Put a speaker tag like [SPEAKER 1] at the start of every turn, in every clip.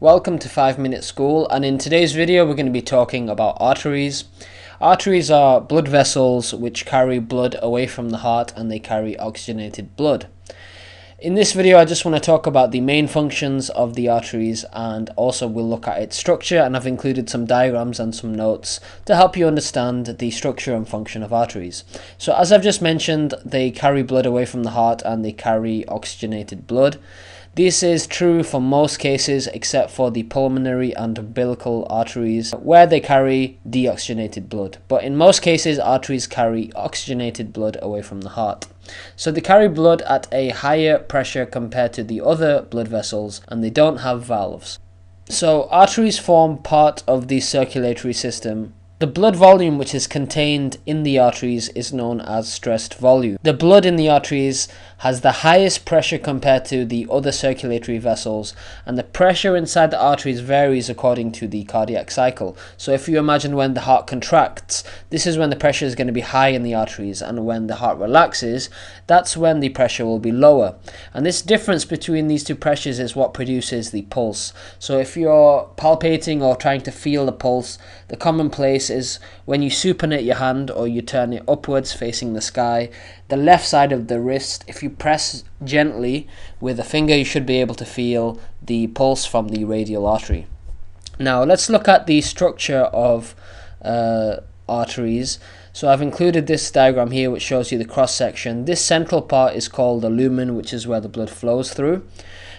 [SPEAKER 1] Welcome to 5 Minute School and in today's video we're going to be talking about arteries. Arteries are blood vessels which carry blood away from the heart and they carry oxygenated blood. In this video I just want to talk about the main functions of the arteries and also we'll look at its structure and I've included some diagrams and some notes to help you understand the structure and function of arteries. So as I've just mentioned they carry blood away from the heart and they carry oxygenated blood. This is true for most cases except for the pulmonary and umbilical arteries where they carry deoxygenated blood. But in most cases, arteries carry oxygenated blood away from the heart. So they carry blood at a higher pressure compared to the other blood vessels and they don't have valves. So arteries form part of the circulatory system the blood volume which is contained in the arteries is known as stressed volume. The blood in the arteries has the highest pressure compared to the other circulatory vessels and the pressure inside the arteries varies according to the cardiac cycle. So if you imagine when the heart contracts, this is when the pressure is going to be high in the arteries and when the heart relaxes, that's when the pressure will be lower. And this difference between these two pressures is what produces the pulse. So if you're palpating or trying to feel the pulse, the common is when you supinate your hand or you turn it upwards facing the sky, the left side of the wrist, if you press gently with a finger, you should be able to feel the pulse from the radial artery. Now let's look at the structure of uh, arteries. So I've included this diagram here which shows you the cross section. This central part is called the lumen which is where the blood flows through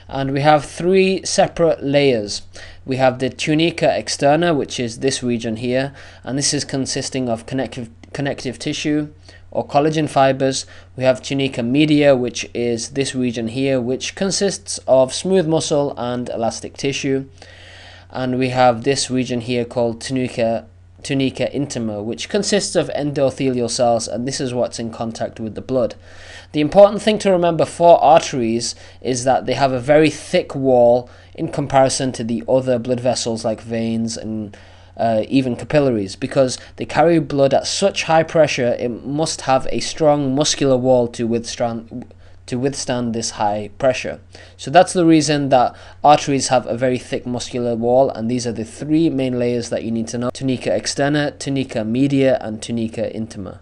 [SPEAKER 1] and we have three separate layers. We have the tunica externa, which is this region here, and this is consisting of connective, connective tissue or collagen fibers. We have tunica media, which is this region here, which consists of smooth muscle and elastic tissue. And we have this region here called tunica tunica intima, which consists of endothelial cells, and this is what's in contact with the blood. The important thing to remember for arteries is that they have a very thick wall in comparison to the other blood vessels like veins and uh, even capillaries because they carry blood at such high pressure it must have a strong muscular wall to withstand to withstand this high pressure. So that's the reason that arteries have a very thick muscular wall and these are the three main layers that you need to know. Tunica externa, tunica media and tunica intima.